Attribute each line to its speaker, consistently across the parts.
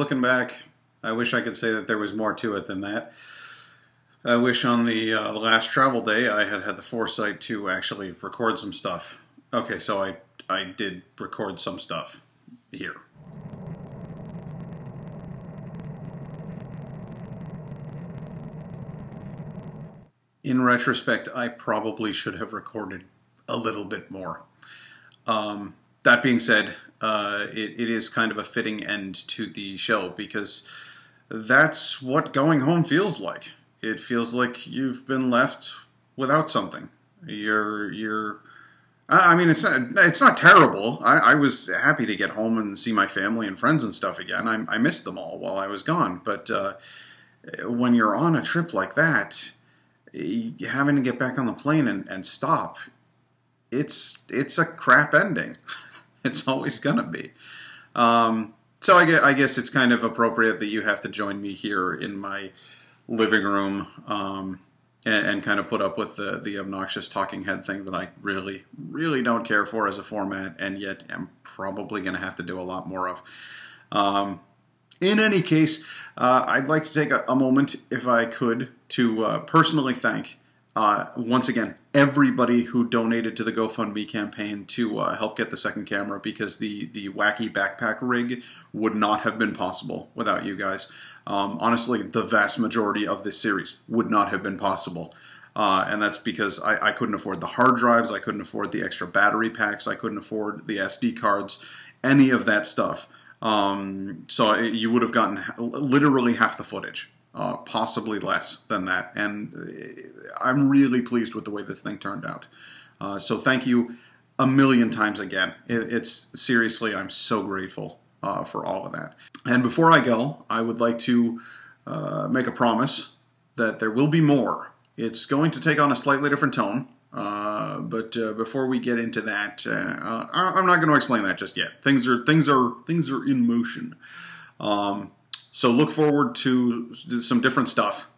Speaker 1: looking back, I wish I could say that there was more to it than that. I wish on the, uh, last travel day I had had the foresight to actually record some stuff. Okay, so I, I did record some stuff here. In retrospect, I probably should have recorded a little bit more. Um, that being said, uh, it, it is kind of a fitting end to the show because that's what going home feels like. It feels like you've been left without something. You're you're. I mean, it's not it's not terrible. I, I was happy to get home and see my family and friends and stuff again. I, I missed them all while I was gone. But uh, when you're on a trip like that, having to get back on the plane and, and stop, it's it's a crap ending. it's always gonna be. Um, so I guess, I guess it's kind of appropriate that you have to join me here in my living room um, and, and, kind of put up with the, the obnoxious talking head thing that I really, really don't care for as a format, and yet am probably going to have to do a lot more of. Um, in any case, uh, I'd like to take a, a, moment, if I could, to uh, personally thank uh, once again, everybody who donated to the GoFundMe campaign to uh, help get the second camera because the, the wacky backpack rig would not have been possible without you guys. Um, honestly, the vast majority of this series would not have been possible. Uh, and that's because I, I, couldn't afford the hard drives, I couldn't afford the extra battery packs, I couldn't afford the SD cards, any of that stuff. Um, so you would have gotten literally half the footage uh, possibly less than that. And uh, I'm really pleased with the way this thing turned out. Uh, so thank you a million times again. It, it's seriously, I'm so grateful uh, for all of that. And before I go, I would like to uh, make a promise that there will be more. It's going to take on a slightly different tone. Uh, but before we get into that, I'm not going to explain that just yet. Things are things are things are in motion. Um, so look forward to some different stuff.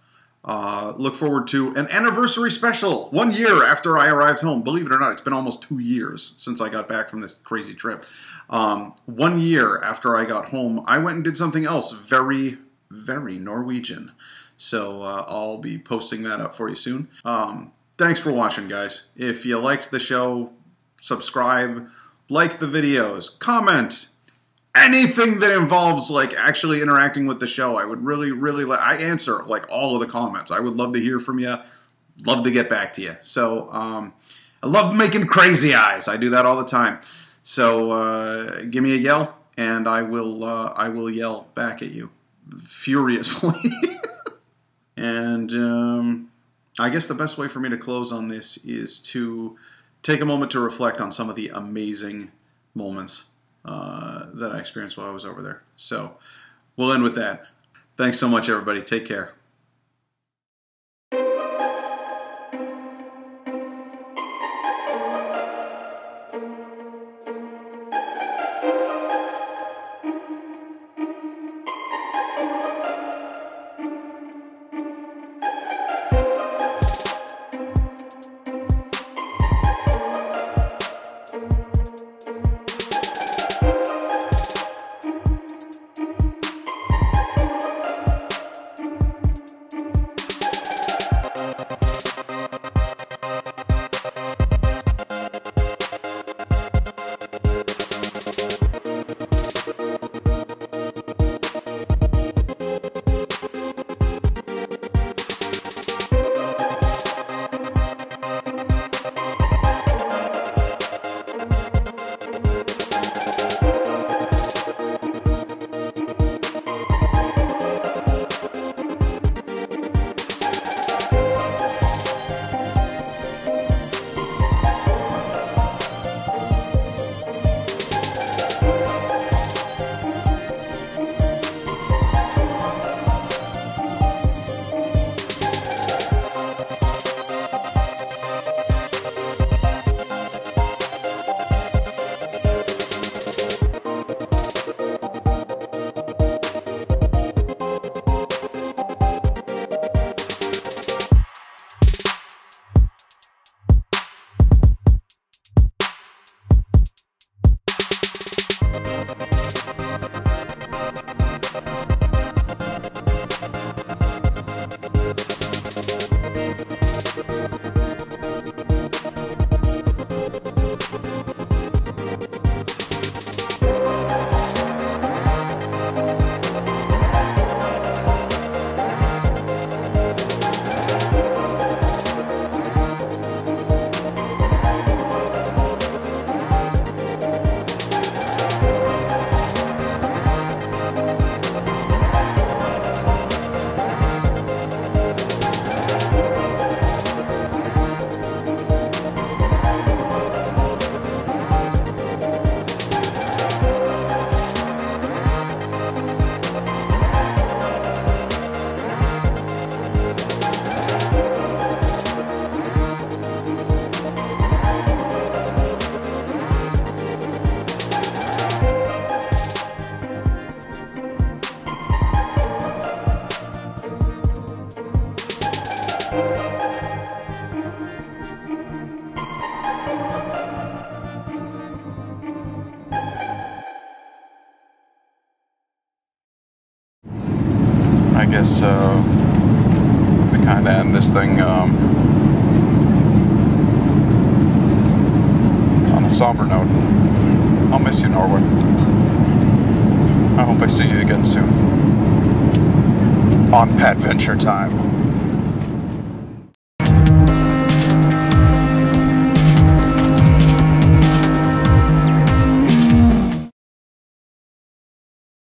Speaker 1: Uh, look forward to an anniversary special one year after I arrived home. Believe it or not, it's been almost two years since I got back from this crazy trip. Um, one year after I got home, I went and did something else very, very Norwegian. So uh, I'll be posting that up for you soon. Um, thanks for watching, guys. If you liked the show, subscribe, like the videos, comment, anything that involves like actually interacting with the show i would really really like i answer like all of the comments. I would love to hear from you love to get back to you so um, i love making crazy eyes. I do that all the time. So uh, give me a yell and i will uh, i will yell back at you furiously. And um, i guess the best way for me to close on this is to take a moment to reflect on some of the amazing moments uh, that I experienced while I was over there. So we'll end with that. Thanks so much, everybody. Take care.
Speaker 2: I guess uh, we kind of end this thing um, on a somber note. I'll miss you, Norway. I hope I see you again soon. On Patventure Time.